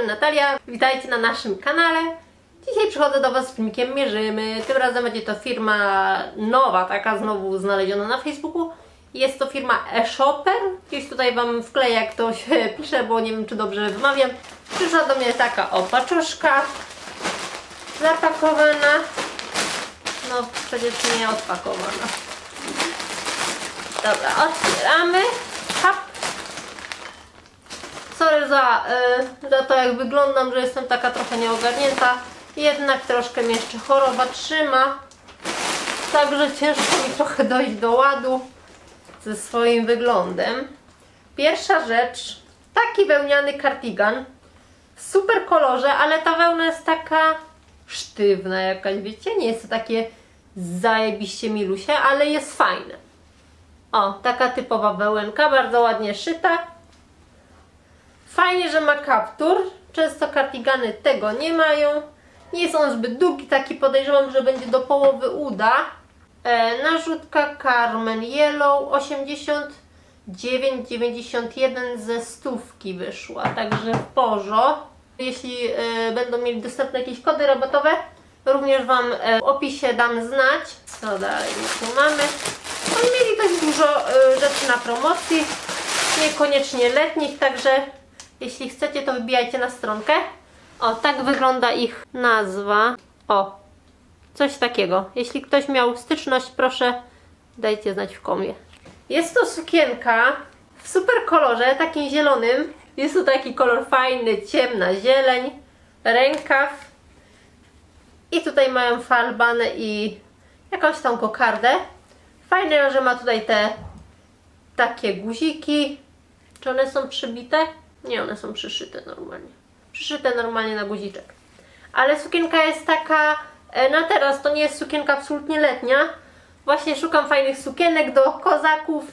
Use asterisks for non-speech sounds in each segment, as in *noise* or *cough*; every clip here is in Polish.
Karmen, Natalia, witajcie na naszym kanale. Dzisiaj przychodzę do Was z filmikiem Mierzymy. Tym razem będzie to firma nowa, taka znowu znaleziona na Facebooku. Jest to firma eShopper. Gdzieś tutaj Wam wkleję, jak to się *laughs* pisze, bo nie wiem, czy dobrze wymawiam. Przyszła do mnie taka o paczuszka zapakowana. No przecież nie odpakowana. Dobra, otwieramy. Sorry za, y, za to jak wyglądam, że jestem taka trochę nieogarnięta. Jednak troszkę mnie jeszcze choroba trzyma. Także ciężko mi trochę dojść do ładu ze swoim wyglądem. Pierwsza rzecz, taki wełniany kardigan w super kolorze, ale ta wełna jest taka sztywna jakaś, wiecie? Nie jest to takie zajebiście milusie, ale jest fajne. O, taka typowa wełenka, bardzo ładnie szyta. Fajnie, że ma kaptur. Często kardigany tego nie mają. Nie jest on zbyt długi, taki podejrzewam, że będzie do połowy uda. E, narzutka Carmen Yellow 89,91 ze stówki wyszła, także w porzo. Jeśli e, będą mieli dostępne jakieś kody rabatowe, również Wam e, w opisie dam znać. Co dalej tu mamy? Oni mieli dość dużo e, rzeczy na promocji, niekoniecznie letnich, także jeśli chcecie, to wybijajcie na stronkę. O, tak wygląda ich nazwa. O, coś takiego. Jeśli ktoś miał styczność, proszę dajcie znać w komie. Jest to sukienka w super kolorze, takim zielonym. Jest to taki kolor fajny, ciemna zieleń, rękaw. I tutaj mają falbanę i jakąś tam kokardę. Fajne, że ma tutaj te takie guziki. Czy one są przybite? Nie, one są przyszyte normalnie. Przyszyte normalnie na guziczek. Ale sukienka jest taka, e, na teraz to nie jest sukienka absolutnie letnia. Właśnie szukam fajnych sukienek do kozaków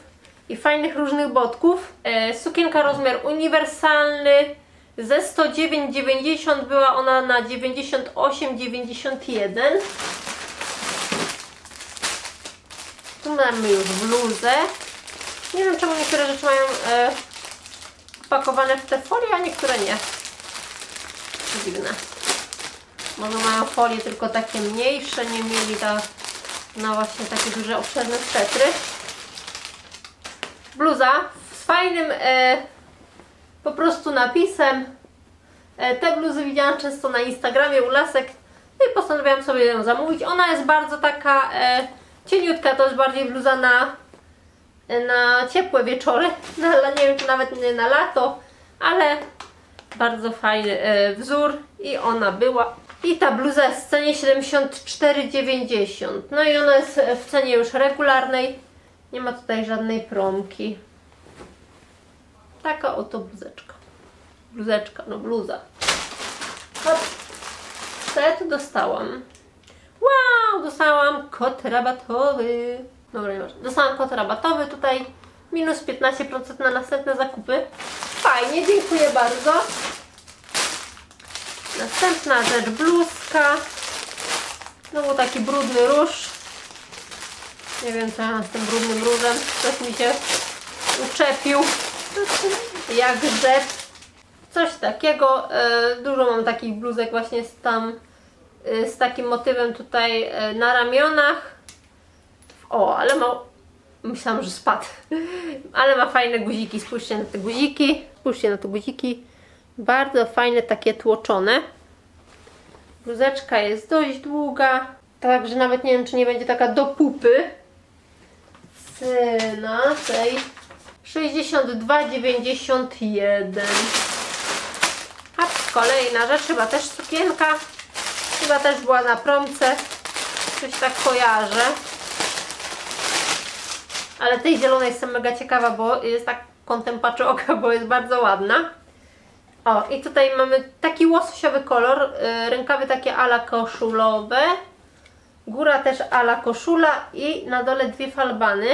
i fajnych różnych botków. E, sukienka rozmiar uniwersalny. Ze 109,90 była ona na 98,91. Tu mamy już bluzę. Nie wiem czemu niektóre rzeczy mają e, pakowane w te folie, a niektóre nie. Dziwne. Może mają folie tylko takie mniejsze, nie mieli ta, na właśnie takie duże, obszerne swetry. Bluza z fajnym e, po prostu napisem. E, te bluzy widziałam często na Instagramie u lasek no i postanowiłam sobie ją zamówić. Ona jest bardzo taka e, cieniutka, to jest bardziej bluza na na ciepłe wieczory, *laughs* na, nie wiem czy nawet nie na lato, ale bardzo fajny e, wzór i ona była. I ta bluza jest w cenie 74,90. No i ona jest w cenie już regularnej. Nie ma tutaj żadnej promki. Taka oto bluzeczka. Bluzeczka, no bluza. Hop. Co ja tu dostałam? Wow, dostałam kod rabatowy. Dobra, nie ważne. Dostałam kod rabatowy tutaj. Minus 15% na następne zakupy. Fajnie, dziękuję bardzo. Następna rzecz, bluzka. Znowu taki brudny róż. Nie wiem co ja mam z tym brudnym różem. Ktoś mi się uczepił. Jak rzep. Coś takiego. E, Dużo mam takich bluzek właśnie z tam e, z takim motywem tutaj e, na ramionach. O, ale ma... Myślałam, że spadł. Ale ma fajne guziki. Spójrzcie na te guziki. Spójrzcie na te guziki. Bardzo fajne, takie tłoczone. Bluzeczka jest dość długa. Także nawet nie wiem, czy nie będzie taka do pupy. Cena tej 62,91. A kolejna rzecz, chyba też sukienka. Chyba też była na promce. Coś tak kojarzę. Ale tej zielonej jestem mega ciekawa, bo jest tak kątem patrzę oka, bo jest bardzo ładna. O, i tutaj mamy taki łososiowy kolor, yy, rękawy takie ala koszulowe, góra też ala koszula i na dole dwie falbany.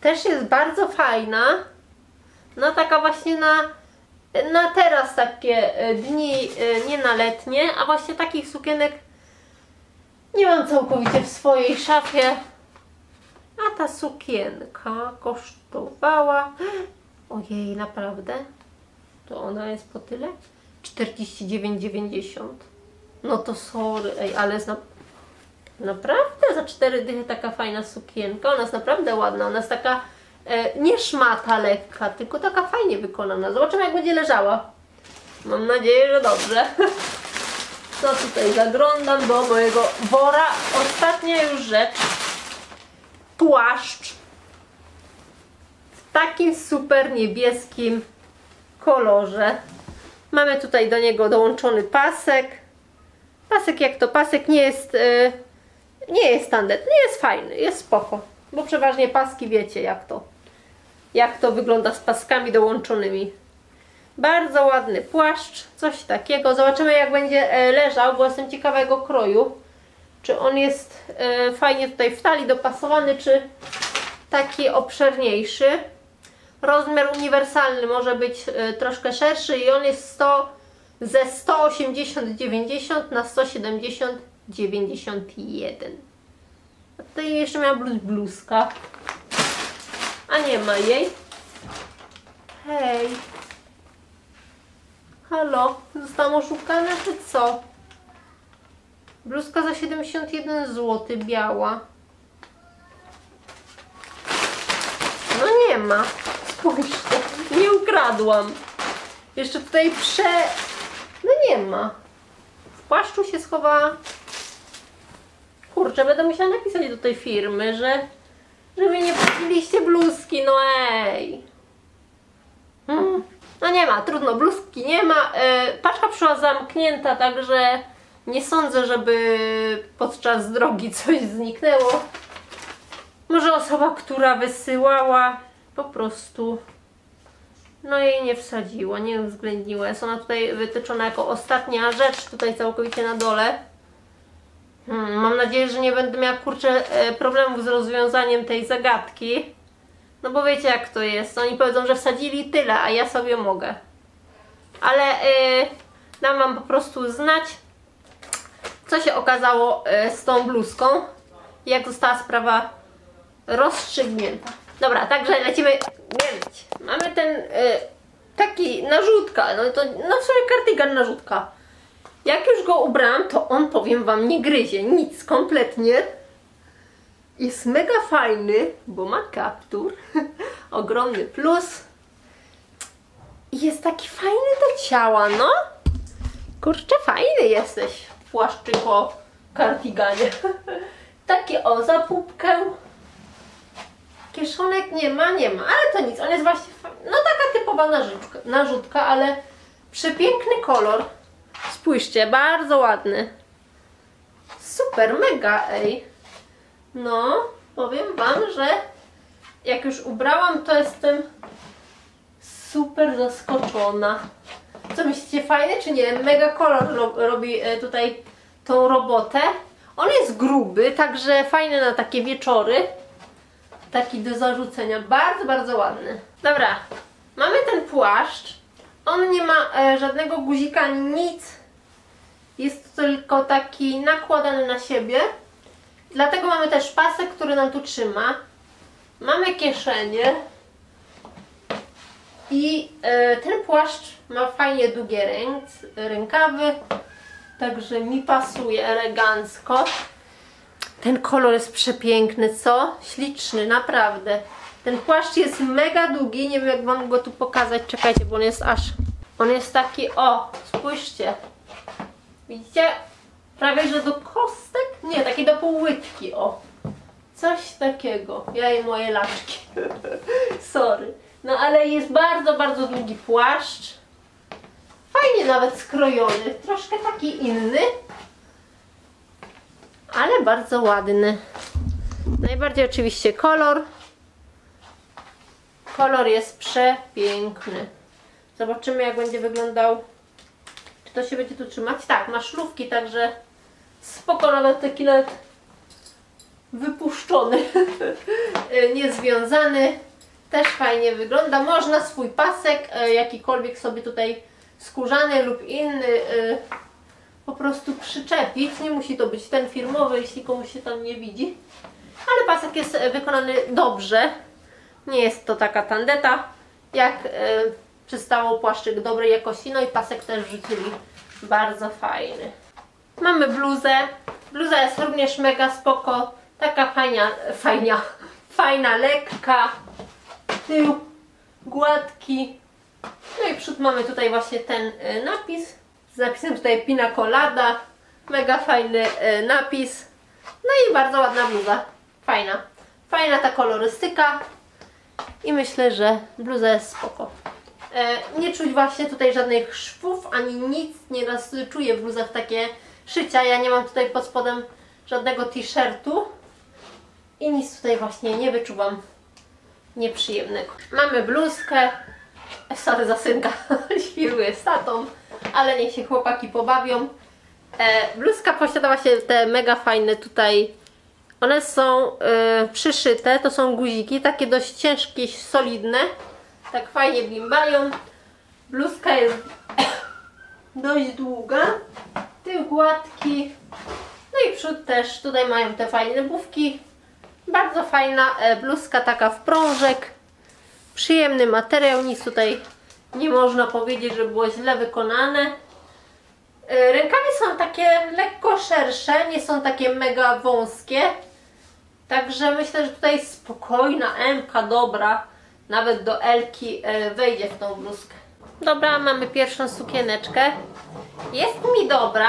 Też jest bardzo fajna, no taka właśnie na, na teraz takie y, dni, y, nie na letnie, a właśnie takich sukienek nie mam całkowicie w swojej szafie. A ta sukienka kosztowała, ojej, naprawdę, to ona jest po tyle? 49,90. No to sorry, ej, ale jest na... naprawdę za 4 dychy taka fajna sukienka. Ona jest naprawdę ładna. Ona jest taka e, nie szmata lekka, tylko taka fajnie wykonana. Zobaczymy jak będzie leżała. Mam nadzieję, że dobrze. *laughs* Co tutaj zaglądam do mojego wora. Ostatnia już rzecz. Płaszcz. W takim super niebieskim kolorze. Mamy tutaj do niego dołączony pasek. Pasek jak to pasek nie jest yy, nie jest tandetny, jest fajny, jest spoko. Bo przeważnie paski wiecie jak to jak to wygląda z paskami dołączonymi. Bardzo ładny płaszcz, coś takiego. Zobaczymy jak będzie e, leżał, bo jestem ciekawa jego kroju. Czy on jest e, fajnie tutaj w talii dopasowany, czy taki obszerniejszy. Rozmiar uniwersalny może być e, troszkę szerszy i on jest 100, ze 180-90 na 170-91. A tutaj jeszcze miała bluz bluzka. A nie ma jej. Hej. Halo, zostałam oszukana czy co? Bluzka za 71 zł, biała. No nie ma. Spójrzcie, nie ukradłam. Jeszcze tutaj prze... No nie ma. W płaszczu się schowała. Kurczę, będę musiała napisać do tej firmy, że... Że mi nie płaciliście bluzki, no ej. Hmm. No nie ma, trudno, bluzki nie ma. E, paczka przyszła zamknięta, także nie sądzę, żeby podczas drogi coś zniknęło. Może osoba, która wysyłała po prostu no jej nie wsadziła, nie uwzględniła. Jest ona tutaj wytyczona jako ostatnia rzecz, tutaj całkowicie na dole. Hmm, mam nadzieję, że nie będę miała kurczę e, problemów z rozwiązaniem tej zagadki. No bo wiecie jak to jest. Oni powiedzą, że wsadzili tyle, a ja sobie mogę. Ale yy, dam wam po prostu znać, co się okazało yy, z tą bluzką. Jak została sprawa rozstrzygnięta. Dobra, także lecimy mierzyć. Mamy ten yy, taki narzutka, no to no w sumie kardigan narzutka. Jak już go ubrałam, to on powiem wam nie gryzie, nic kompletnie. Jest mega fajny, bo ma kaptur. *laughs* Ogromny plus. Jest taki fajny do ciała, no. Kurczę, fajny jesteś, płaszczyko kardiganie. *laughs* Taki o, za pupkę. Kieszonek nie ma, nie ma, ale to nic, on jest właśnie, no taka typowa narzutka, narzutka ale przepiękny kolor. Spójrzcie, bardzo ładny. Super, mega, ej. No, powiem Wam, że jak już ubrałam, to jestem super zaskoczona. Co myślicie, fajne czy nie? Mega kolor robi e, tutaj tą robotę. On jest gruby, także fajny na takie wieczory. Taki do zarzucenia. Bardzo, bardzo ładny. Dobra, mamy ten płaszcz. On nie ma e, żadnego guzika, nic. Jest tylko taki nakładany na siebie. Dlatego mamy też pasek, który nam tu trzyma. Mamy kieszenie. I e, ten płaszcz ma fajnie długie ręk, rękawy. Także mi pasuje elegancko. Ten kolor jest przepiękny, co? Śliczny, naprawdę. Ten płaszcz jest mega długi, nie wiem jak wam go tu pokazać, czekajcie, bo on jest aż... On jest taki, o, spójrzcie. Widzicie? Prawie, że do kostek? Nie, taki do półłytki, o. Coś takiego. Ja i moje laczki. *laughs* Sorry. No ale jest bardzo, bardzo długi płaszcz. Fajnie nawet skrojony. Troszkę taki inny. Ale bardzo ładny. Najbardziej oczywiście kolor. Kolor jest przepiękny. Zobaczymy jak będzie wyglądał. Czy to się będzie tu trzymać? Tak, ma szlówki, także spoko nawet taki nawet wypuszczony, *laughs* niezwiązany. Też fajnie wygląda. Można swój pasek, e, jakikolwiek sobie tutaj skórzany lub inny e, po prostu przyczepić. Nie musi to być ten firmowy, jeśli komuś się tam nie widzi. Ale pasek jest wykonany dobrze. Nie jest to taka tandeta, jak przystało płaszczyk dobrej jakości, no i pasek też wrzucili bardzo fajny. Mamy bluzę. Bluza jest również mega spoko. Taka fajna, fajna, fajna, lekka. Tył gładki. No i przód mamy tutaj właśnie ten y, napis. Z napisem tutaj Pina Colada. Mega fajny y, napis. No i bardzo ładna bluza. Fajna. Fajna ta kolorystyka. I myślę, że bluza jest spoko. E, nie czuć właśnie tutaj żadnych szwów, ani nic. Nieraz czuję w bluzach takie szycia. Ja nie mam tutaj pod spodem żadnego t-shirtu. I nic tutaj właśnie nie wyczuwam nieprzyjemnego. Mamy bluzkę. Sorry za synka, *laughs* świruję z tatą, ale niech się chłopaki pobawią. E, bluzka posiada właśnie te mega fajne tutaj. One są e, przyszyte, to są guziki, takie dość ciężkie, solidne. Tak fajnie bimbają. Bluzka jest *coughs* dość długa, tył gładki. No i przód też. Tutaj mają te fajne bufki. Bardzo fajna e, bluzka, taka w prążek. Przyjemny materiał, nic tutaj nie można powiedzieć, że było źle wykonane. E, Rękawy są takie lekko szersze, nie są takie mega wąskie. Także myślę, że tutaj spokojna MK dobra, nawet do Elki e, wejdzie w tą bluzkę. Dobra, mamy pierwszą sukieneczkę. Jest mi dobra.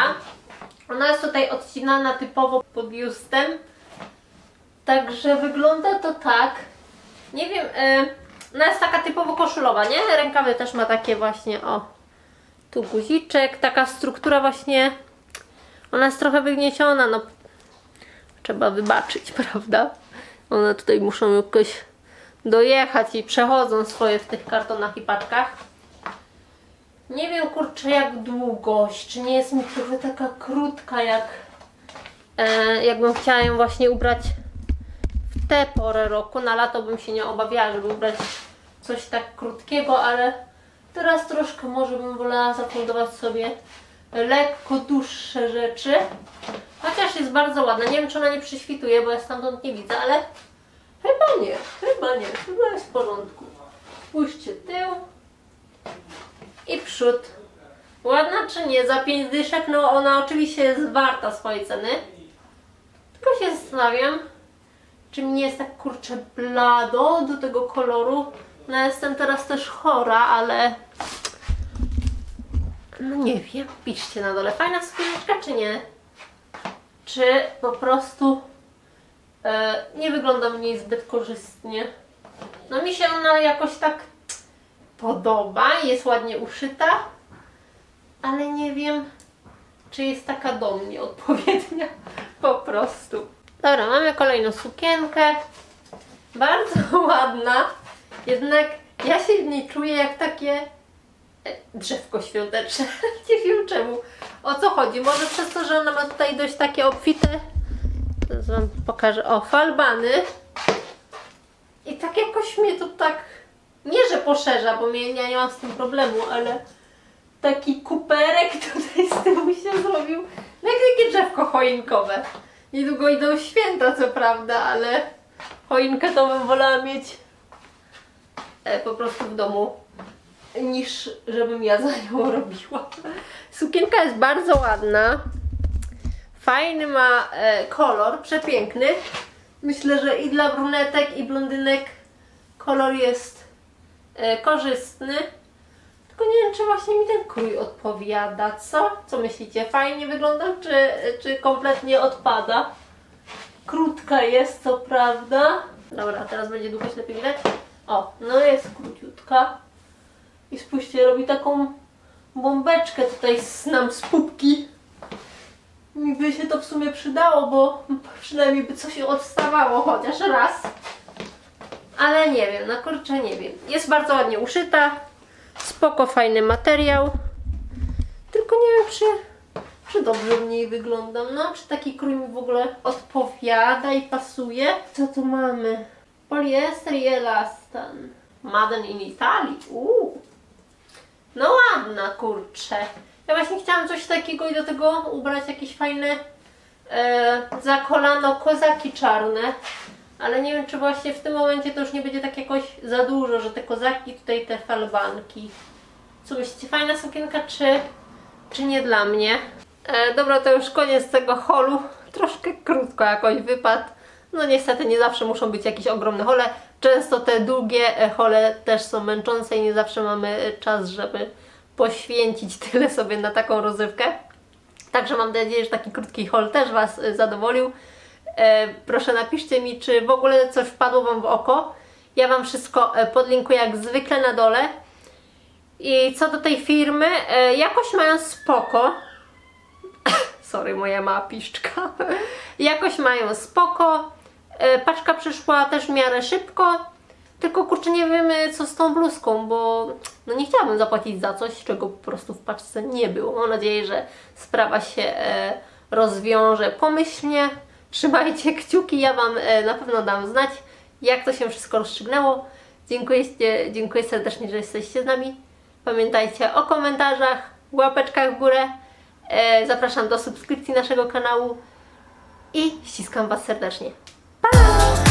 Ona jest tutaj odcinana typowo pod biustem. Także wygląda to tak. Nie wiem, e, ona jest taka typowo koszulowa, nie? Rękawy też ma takie właśnie, o, tu guziczek, taka struktura właśnie, ona jest trochę wygnieciona, no trzeba wybaczyć, *laughs* prawda? One tutaj muszą jakoś dojechać i przechodzą swoje w tych kartonach i paczkach. Nie wiem kurczę jak długość, czy nie jest mi trochę taka krótka jak e, jakbym chciała ją właśnie ubrać tę porę roku. Na lato bym się nie obawiała, żeby ubrać coś tak krótkiego, ale teraz troszkę może bym wolała zafundować sobie lekko dłuższe rzeczy. Chociaż jest bardzo ładna. Nie wiem, czy ona nie przyśwituje, bo ja stamtąd nie widzę, ale chyba nie. Chyba nie. Chyba jest w porządku. Spójrzcie tył i przód. Ładna czy nie? Za 5 dyszek, no ona oczywiście jest warta swojej ceny. Tylko się zastanawiam, czy mi nie jest tak kurczę blado do tego koloru. No jestem teraz też chora, ale no nie wiem, piszcie na dole. Fajna skóreczka czy nie? Czy po prostu e, nie wygląda w niej zbyt korzystnie? No mi się ona jakoś tak podoba, jest ładnie uszyta, ale nie wiem, czy jest taka do mnie odpowiednia po prostu. Dobra, mamy kolejną sukienkę. Bardzo *laughs* ładna, jednak ja się w niej czuję jak takie e, drzewko świąteczne. *laughs* nie wiem czemu. O co chodzi? Może przez to, że ona ma tutaj dość takie obfite, teraz wam pokażę, o, falbany. I tak jakoś mnie to tak, nie że poszerza, bo mnie, ja nie mam z tym problemu, ale taki kuperek *laughs* tutaj z tyłu się zrobił. No jak takie drzewko choinkowe. Niedługo idą święta, co prawda, ale choinkę to bym wolała mieć e, po prostu w domu, niż żebym ja za nią robiła. Sukienka jest bardzo ładna. Fajny ma e, kolor, przepiękny. Myślę, że i dla brunetek, i blondynek kolor jest e, korzystny. Tylko nie wiem, czy właśnie mi ten krój odpowiada, co? Co myślicie? Fajnie wyglądam, czy, czy kompletnie odpada? Krótka jest, co prawda. Dobra, teraz będzie długość lepiej widać. O, no jest króciutka. I spójrzcie, robi taką bombeczkę tutaj z nam z pupki. Mi by się to w sumie przydało, bo przynajmniej by coś odstawało chociaż raz. Ale nie wiem, no kurczę nie wiem. Jest bardzo ładnie uszyta. Spoko, fajny materiał. Tylko nie wiem, czy, czy dobrze w niej wyglądam. No, czy taki krój mi w ogóle odpowiada i pasuje. Co tu mamy? Poliester i elastan. Made in Italy. Uuu. No ładna, kurczę. Ja właśnie chciałam coś takiego i do tego ubrać jakieś fajne e, za kolano kozaki czarne. Ale nie wiem, czy właśnie w tym momencie to już nie będzie tak jakoś za dużo, że te kozaki, tutaj te falbanki. Co myślicie, fajna sukienka, czy, czy nie dla mnie? E, dobra, to już koniec tego holu. Troszkę krótko jakoś wypadł. No niestety nie zawsze muszą być jakieś ogromne hole. Często te długie e, hole też są męczące i nie zawsze mamy e, czas, żeby poświęcić *laughs* tyle sobie na taką rozrywkę. Także mam nadzieję, że taki krótki haul też Was e, zadowolił. E, proszę napiszcie mi, czy w ogóle coś wpadło Wam w oko. Ja Wam wszystko e, podlinkuję jak zwykle na dole. I co do tej firmy, e, jakoś mają spoko. *coughs* Sorry, moja mała piszczka. *laughs* jakoś mają spoko. Paczka przyszła też w miarę szybko. Tylko kurczę, nie wiemy co z tą bluzką, bo no nie chciałabym zapłacić za coś, czego po prostu w paczce nie było. Mam nadzieję, że sprawa się rozwiąże pomyślnie. Trzymajcie kciuki, ja Wam e, na pewno dam znać, jak to się wszystko rozstrzygnęło. Dziękuję, dziękuję serdecznie, że jesteście z nami. Pamiętajcie o komentarzach, łapeczkach w górę. E, zapraszam do subskrypcji naszego kanału i ściskam Was serdecznie. Pa!